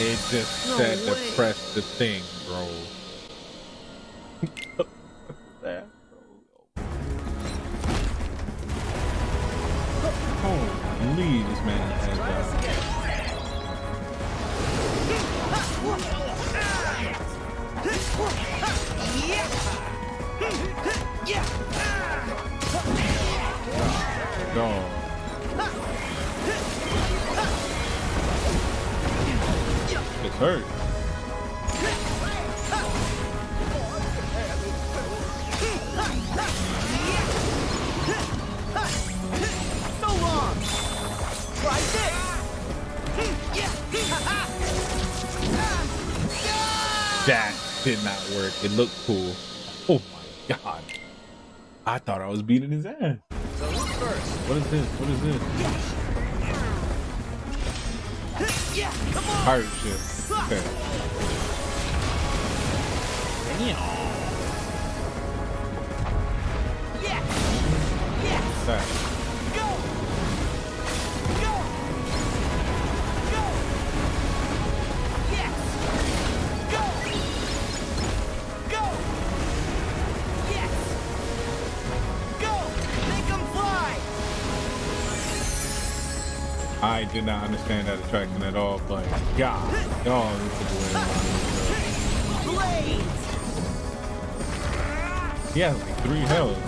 It just no said way. to press the thing, bro. Holy, this man has uh, Dog. Hurt. So long. Try this. That did not work. It looked cool. Oh my god. I thought I was beating his ass. So? What is this? What is this? Pirate ship. Okay. Yeah. That. I did not understand that attraction at all, but God, dog, this He has like three health.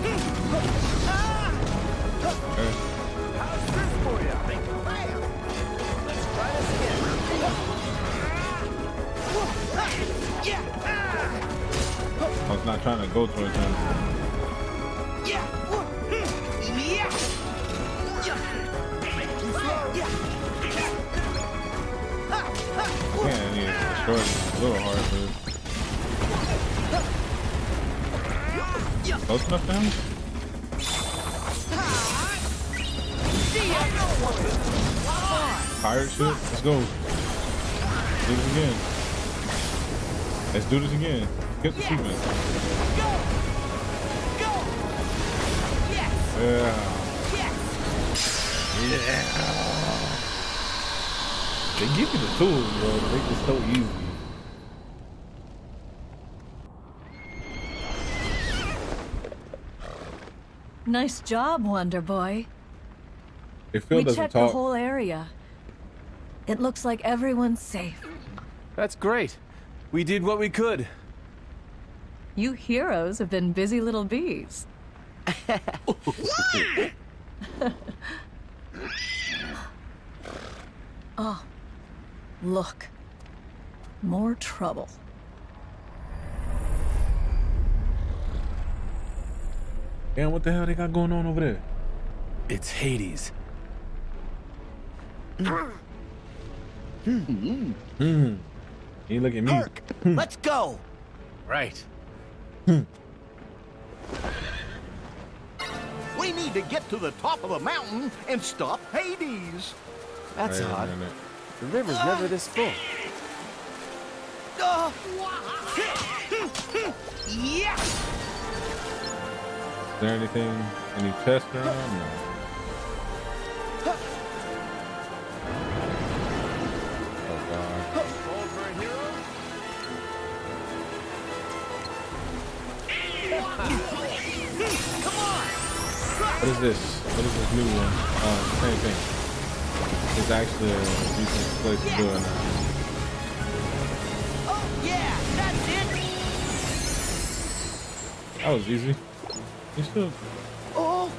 I was not trying to go towards him. Yeah. Yeah, I need to destroy a little hard, but close enough him? Pirate ship, let's go. Do this again. Let's do this again. Get the achievement. Yeah. Yeah. They give you the tools, bro, to make this so easy. Nice job, Wonder Boy. If we checked talk... the whole area. It looks like everyone's safe. That's great. We did what we could. You heroes have been busy little bees. oh, Look. More trouble. And what the hell they got going on over there? It's Hades. Hmm. Hmm. You look at me. Kirk, hmm. let's go. Right. Hmm. We need to get to the top of the mountain and stop Hades. That's odd. The river's never this full. Is there anything, any chest around? No. Oh God. What is this? What is this new one? Uh, same thing. It's actually a decent place to do it now. Oh yeah, that's it. That was easy. You still. Oh.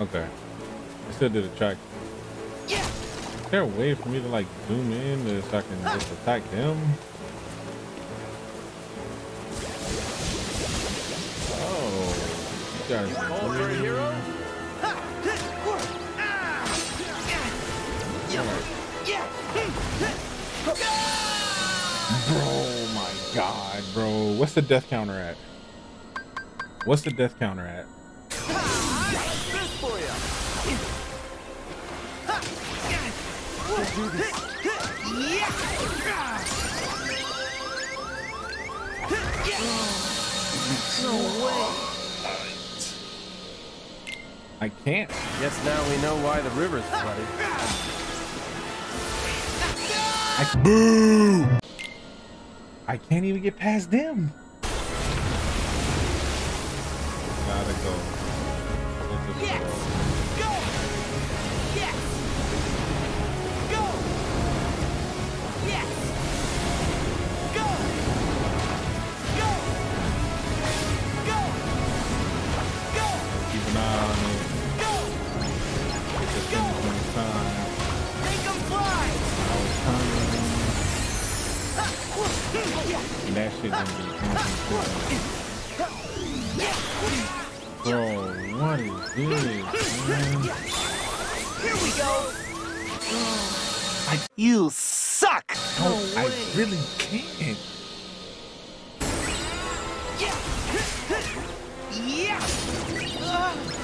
Okay. I still did a track. Yeah. Is there a way for me to like zoom in so I can just attack them? Oh, you guys. Bro, my God, bro. What's the death counter at? What's the death counter at? No way. I can't. Guess now we know why the river's flooded. I, boo! I can't even get past them. Gotta go. Let's that shit didn't do anything Bro, what is this, man? Here we go! You suck! No, I really can't. Yeah! Yeah! Uh,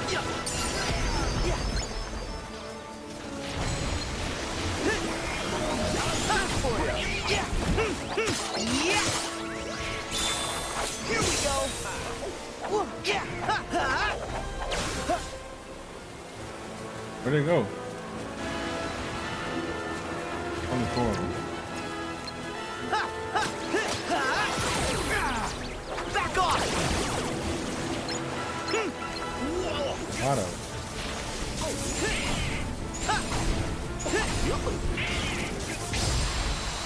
Where'd it go? 24. Back off! Auto.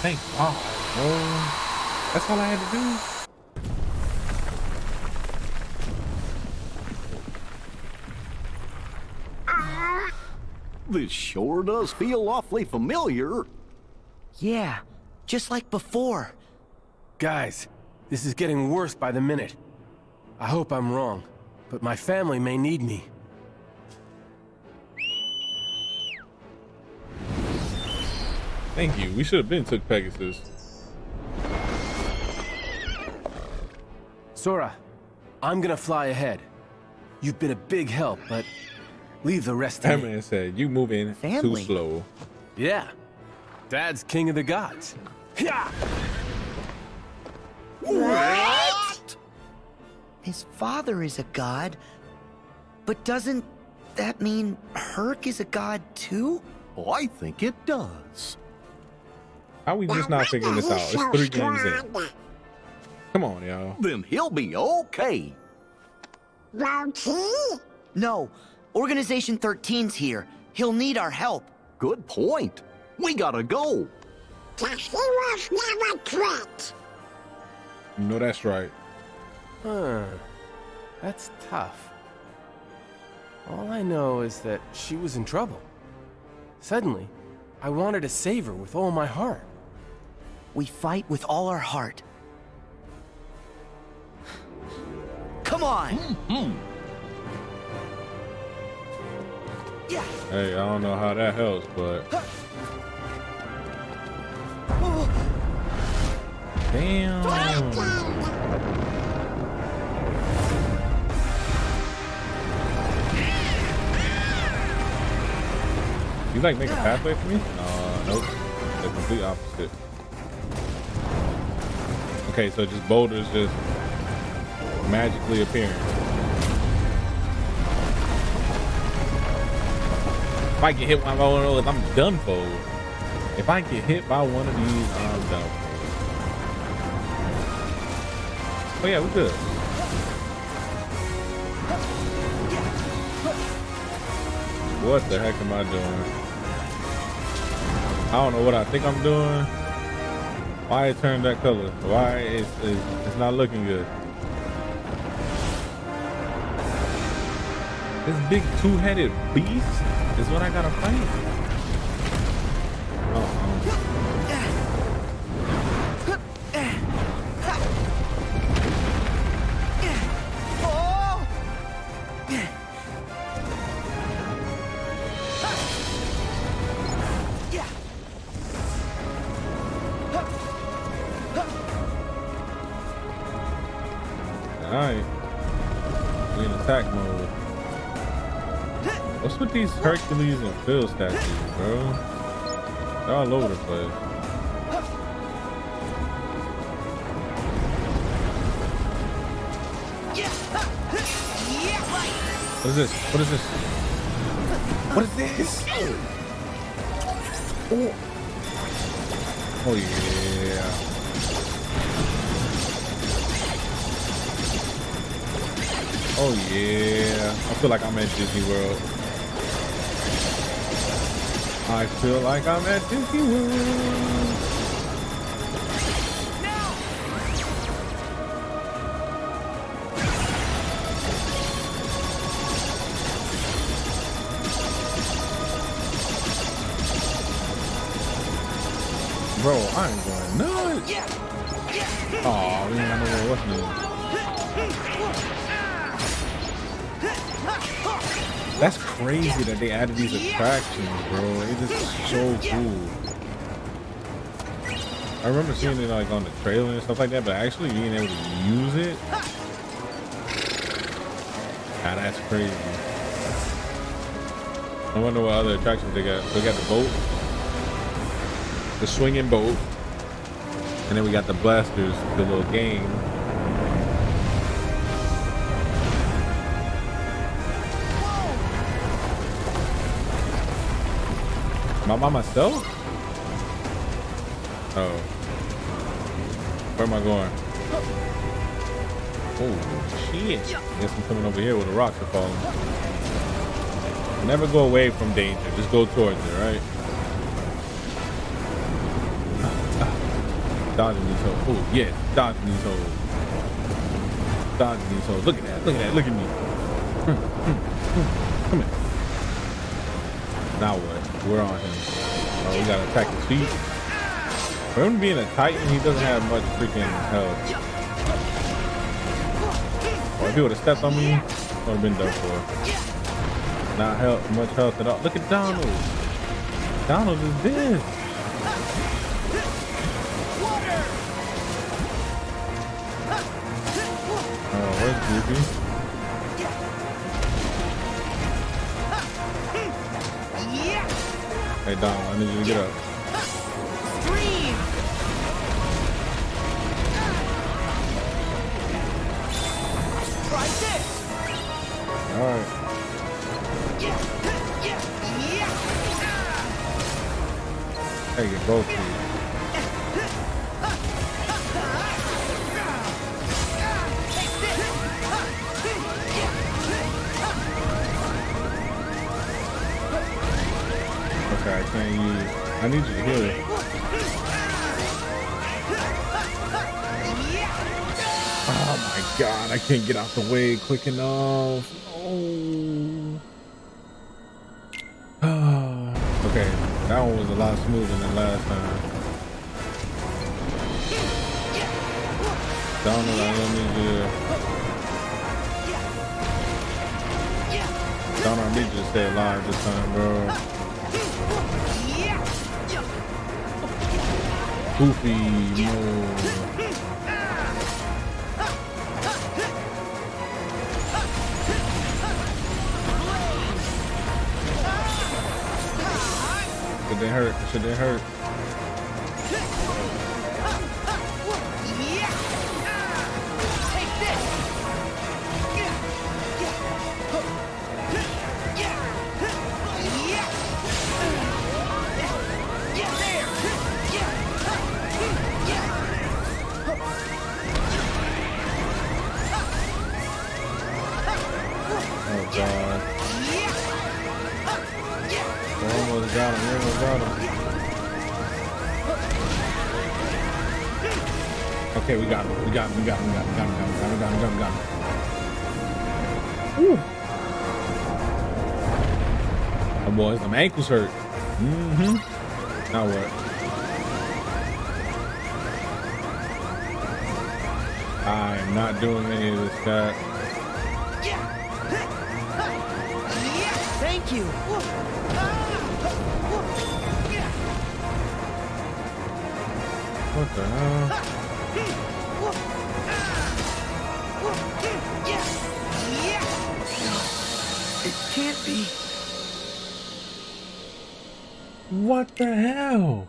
Thank God, bro. That's all I had to do. This sure does feel awfully familiar. Yeah, just like before. Guys, this is getting worse by the minute. I hope I'm wrong, but my family may need me. Thank you. We should have been took Pegasus. Sora, I'm gonna fly ahead. You've been a big help, but leave the rest to That me. man said, you moving too slow. Yeah, Dad's king of the gods. Yeah. What? His father is a god, but doesn't that mean Herc is a god too? Oh, I think it does. How are we just not figuring this out? It's three games in. Come on, y'all. Then he'll be okay. No, Organization 13's here. He'll need our help. Good point. We gotta go. You know that's right. Huh. That's tough. All I know is that she was in trouble. Suddenly, I wanted to save her with all my heart. We fight with all our heart. Come on! Yeah. Hey, I don't know how that helps, but damn. You like make a pathway for me? Uh, nope. The complete opposite. Okay, so just boulders just magically appearing. If I get hit by one of those, I'm done for. If I get hit by one of these, I'm done for. Oh yeah, we good. What the heck am I doing? I don't know what I think I'm doing. Why it turned that color? Why it's, it's, it's not looking good? This big two-headed beast is what I gotta fight. These Hercules and Phil statues, bro? They're all over the place. Yeah. Yeah. Right. What is this? What is this? What is this? Oh, Oh yeah. Oh yeah. I feel like I'm at Disney World. I feel like I'm at Disney World. Bro, I ain't going nuts. Oh, we ain't got no what's new. That's crazy that they added these attractions, bro. It is so cool. I remember seeing it like on the trailer and stuff like that, but actually being able to use it, ah, that's crazy. I wonder what other attractions they got. They got the boat, the swinging boat, and then we got the blasters, the little game. I by myself? Oh. Where am I going? Oh, shit. Guess I'm coming over here where the rocks are falling. Never go away from danger. Just go towards it, right? Dodging these hoes. Oh, yeah. Dodging these hoes. Dodging these hoes. Look at that. Look at that. Look at me. Come here. Now what? We're on him. Oh, we gotta attack his feet. For him being a Titan, he doesn't have much freaking health. Or if he would have stepped on me, I would have been done for. Not help much health at all. Look at Donald. Donald is dead. Oh, where's Goofy? Hey Donald, I need you to get up. Alright. Hey, get both of you. Need you to it. Oh my god, I can't get out the way quick enough. Oh. okay, that one was a lot smoother than last time. Donald, I don't need you. Donald, I need you to stay alive this time, bro. Goofy, didn't hurt. It didn't hurt. Oh boys, them ankles hurt. Mm-hmm. Now what? I am not doing any of this, Scott. Thank you. What the hell? It can't be. What the hell?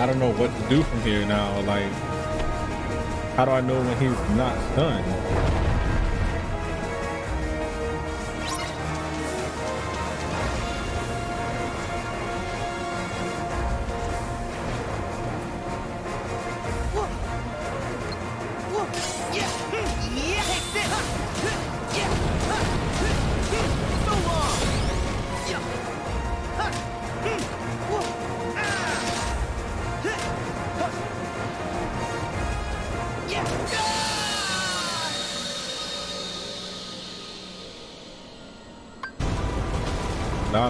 I don't know what to do from here now. Like, how do I know when he's not stunned?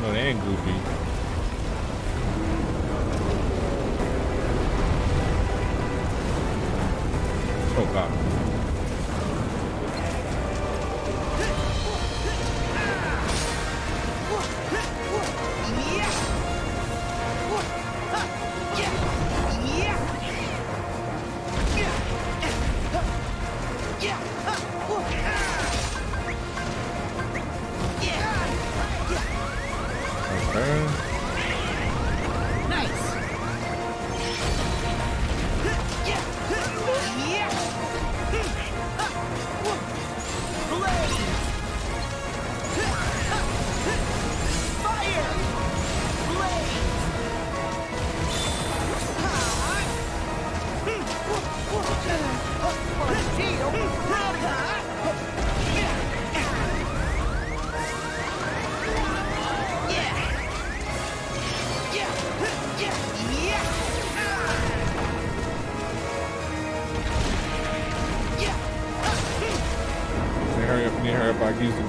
Donald and Goofy. Oh god. Okay.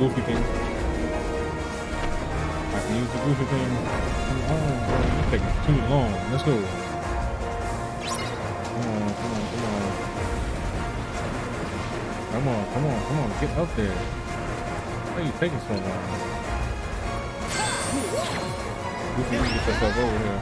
Goofy thing. I can use the goofy thing. Oh, you're taking too long. Let's go. Come on, come on, come on. Come on, come on, come on. Get up there. Why are you taking so long? Goofy, you get yourself over here.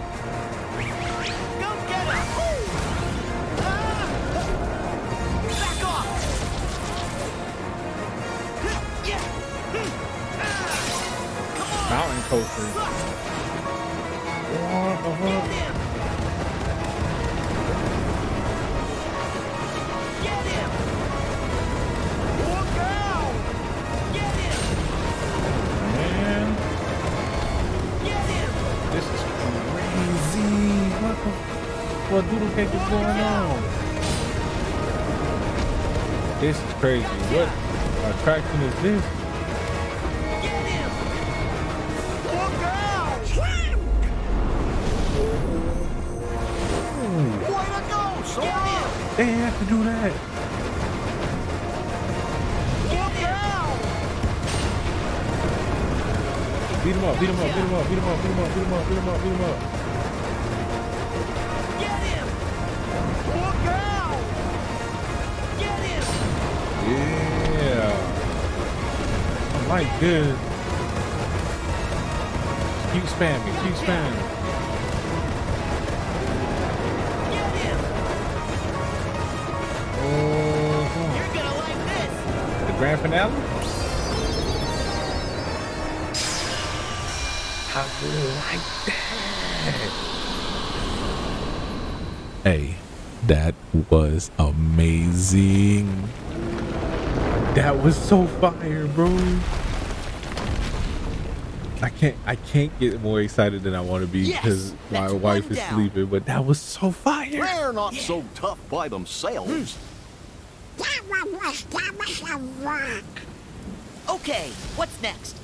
Him! this is crazy. What the what doodle cake is going on? This is crazy. What attraction is this? They have to do that. Look out! Beat him up, beat him up, beat him up, beat him up, beat him up, beat him up, beat him up, beat him up. Get him! Look out! Get him! Yeah. I like this. Keep spamming, keep spamming. Grand finale? I really like that. Hey, that was amazing. That was so fire, bro. I can't I can't get more excited than I want to be Yes, because my wife is down. sleeping, but that was so fire. They're not so tough by themselves. Hmm. Okay, what's next?